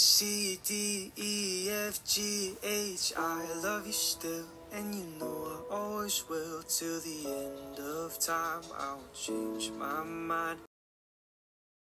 C, D, E, F, G, H. I love you still, and you know I always will. Till the end of time, I won't change my mind.